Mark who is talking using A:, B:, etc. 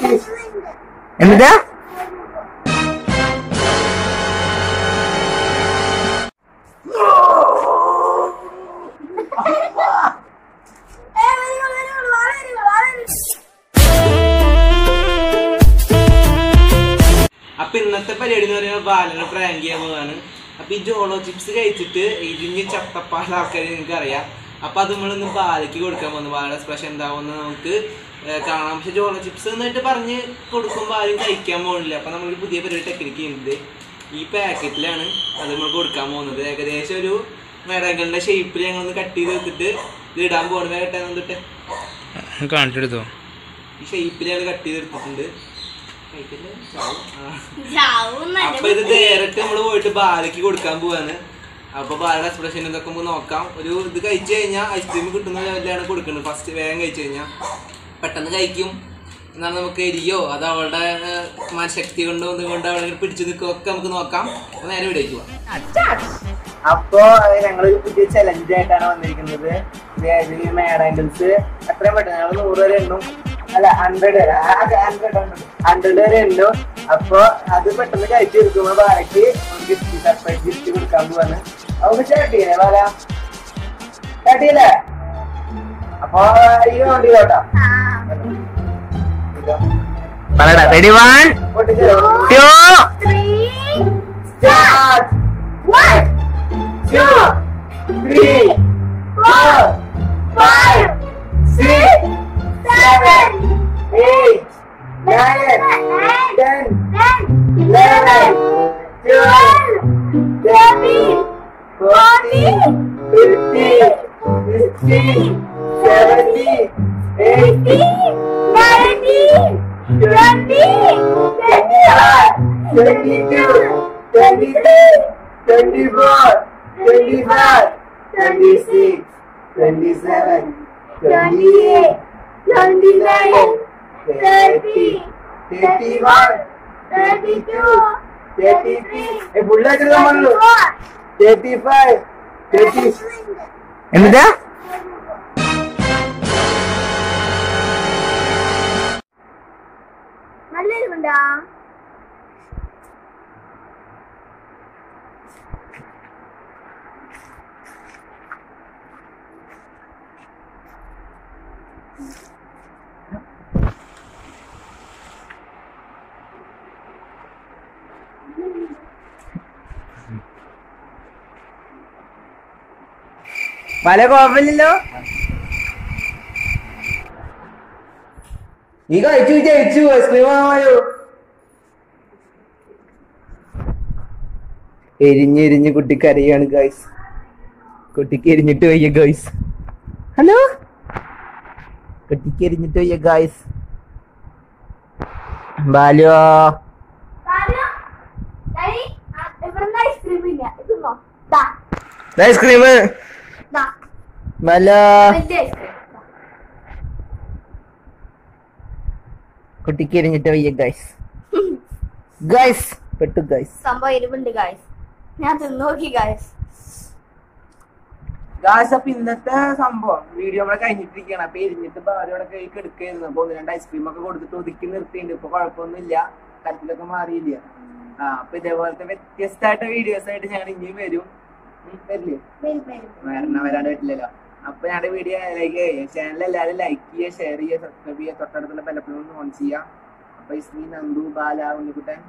A: എന്നിട്ടാ
B: അപ്പൊ ഇന്നത്തെ പരിപാടി എന്ന് പറയുന്നത് ബാലനെ പ്രാങ്ക് ചെയ്യാൻ പോവാണ് അപ്പൊ ഈ ജോളോ ചിപ്സ് കഴിച്ചിട്ട് ഇരിഞ്ഞ് ചത്തപ്പാല ആൾക്കാർ നിങ്ങൾക്ക് അറിയാം അപ്പൊ അത് നമ്മളിന്ന് ബാലയ്ക്ക് കൊടുക്കാൻ പോകുന്നു ബാലയുടെ സ്പെഷ്യൽ എന്താവുമെന്ന് നമുക്ക് കാണാം. പക്ഷെ ജോളോ ചിപ്സ് എന്നിട്ട് പറഞ്ഞ് കൊടുക്കുമ്പോൾ ആരും കഴിക്കാൻ പോകുന്നില്ല അപ്പം നമ്മളൊരു പുതിയ പരിപാടി ടെക്നിക്ക് ചെയ്യുന്നത് ഈ പാക്കറ്റിലാണ് അത് നമ്മൾ കൊടുക്കാൻ പോകുന്നത്. ഏകദേശം ഒരു മേടങ്ങളുടെ ഷേപ്പിൽ ഞങ്ങളൊന്ന് കട്ട് ചെയ്ത് വെച്ചിട്ട് ഇത് ഇടാൻ പോകണമേ വേഗട്ടെ എന്നിട്ട്
A: കാണിച്ചെടുത്തോ?
B: ഈ ഷേപ്പിൽ ഞങ്ങൾ കട്ട് ചെയ്ത് എടുത്തിട്ടുണ്ട്. കഴിക്കല്ലേ? ചാവും. ആ. അപ്പൊ ഇത് ഡയറക്റ്റ് നമ്മൾ പോയിട്ട് ബാലയ്ക്ക് കൊടുക്കാൻ പോവാണ്. അപ്പൊ ബാലയുടെ എക്സ്പ്രഷൻ ഇതൊക്കെ നമുക്ക് നോക്കാം. ഒരു ഇത് കഴിച്ചു കഴിഞ്ഞാൽ ഐസ്ക്രീം കിട്ടുന്ന ലെവലിലാണ് കൊടുക്കുന്നത് ഫസ്റ്റ് വേഗം കഴിച്ചു കഴിഞ്ഞാൽ പെട്ടെന്ന് കഴിക്കും. എന്നാൽ നമുക്ക് എരിയോ? അത് അവളുടെ ശക്തി മനഃശക്തി കൊണ്ടോ ഒന്നുകൊണ്ട് അവളെ പിടിച്ചു നിൽക്കുകയോ ഒക്കെ നമുക്ക് നോക്കാം. അപ്പൊ നേരെ വിടേക്ക് പോവാം.
A: അപ്പോ ഞങ്ങളൊരു പുതിയ ചലഞ്ച് ആയിട്ടാണ് വന്നിരിക്കുന്നത്. മേഡാങ്കിൾസ് അത്രയും പെട്ടെന്ന് ഞങ്ങൾ നൂറ് വരെ എണ്ണും. അല്ല ഹൺഡ്രഡ് വരെ. ഹൺഡ്രഡ് ഹൺഡ്രഡ് വരെ എണ്ണും. അപ്പൊ അത് പെട്ടെന്ന് കഴിച്ചു കൊടുക്കുമ്പോ ബാലയ്ക്ക് ഗിഫ്റ്റ് സർപ്രൈസ് ഗിഫ്റ്റ് കൊടുക്കാൻ പോവാണ്. അവർക്ക് സ്റ്റാർട്ട് ചെയ്യണേ ബാല സ്റ്റാർട്ട് അപ്പൊ ഈ വണ്ടി കേട്ടോ ready one two start two, three, four, five, six, seven, 22, 23, 24, 25, 26, 27, 28, 29, 30, 31, 32, 33, 34, 35, 36. And that?
C: Hello, Munda.
A: പല കുഴപ്പമില്ലല്ലോ. ഈ കഴിച്ചു ജയിച്ചു. ഐസ്ക്രീം വാങ്ങാമല്ലോ. എരിഞ്ഞ് എരിഞ്ഞ് കുട്ടി കരയാണ് ഗൈസ് കുട്ടിക്ക് എരിഞ്ഞിട്ട് വയ്യ ഗൈസ് ഹലോ കുട്ടിക്ക് എരിഞ്ഞിട്ട് വയ്യ ഗായ്സ് ബാലോ
C: ഐസ്ക്രീം ഇല്ല. ഇതൊന്നോ ദാ
A: ഐസ്ക്രീം
C: ദാ.
A: ബാലോ?
C: വലിയ ഐസ്ക്രീം
A: കുട്ടിക്ക് വയ്യ ഗൈസ് ഗൈസ് പെട്ടു ഗൈസ്
C: സംഭവം എരിവുണ്ട് ഗായ്സ് ഞാൻ തിന്നു നോക്കി ഗായ്സ്
A: ഗായ്സ് അപ്പൊ ഇന്നത്തെ സംഭവം വീഡിയോ നമ്മളെ കഴിഞ്ഞിട്ടിരിക്കുകയാണ് അപ്പൊ എരിഞ്ഞിട്ട് അവരോടെ കൈ എടുക്കായിരുന്നു അപ്പൊ ഒന്ന് രണ്ട് ഐസ്ക്രീം ഒക്കെ കൊടുത്തിട്ട് ഒതുക്കി നിർത്തിയിട്ടുണ്ട്. ഇപ്പൊ കുഴപ്പമൊന്നുമില്ല. കരത്തിലൊക്കെ മാറിയില്ല? ആ അപ്പൊ ഇതേപോലത്തെ വ്യത്യസ്തമായിട്ട് വീഡിയോസ് ആയിട്ട് ഞങ്ങൾ ഇനിയും വരും. വരില്ലേ? വരണ വരാണ്ട് പറ്റില്ലല്ലോ അപ്പൊ ഞങ്ങളുടെ വീഡിയോ ലൈക്ക് ചാനൽ എല്ലാവരും ലൈക്ക് ചെയ്യുക ഷെയർ ചെയ്യുക സബ്സ്ക്രൈബ് ചെയ്യുക തൊട്ടടുത്തുള്ള ഒന്ന് ഓൺ ചെയ്യുക. അപ്പൊ ഇസ്മി നന്ദു ബാല ഉണ്ണിക്കുട്ടൻ.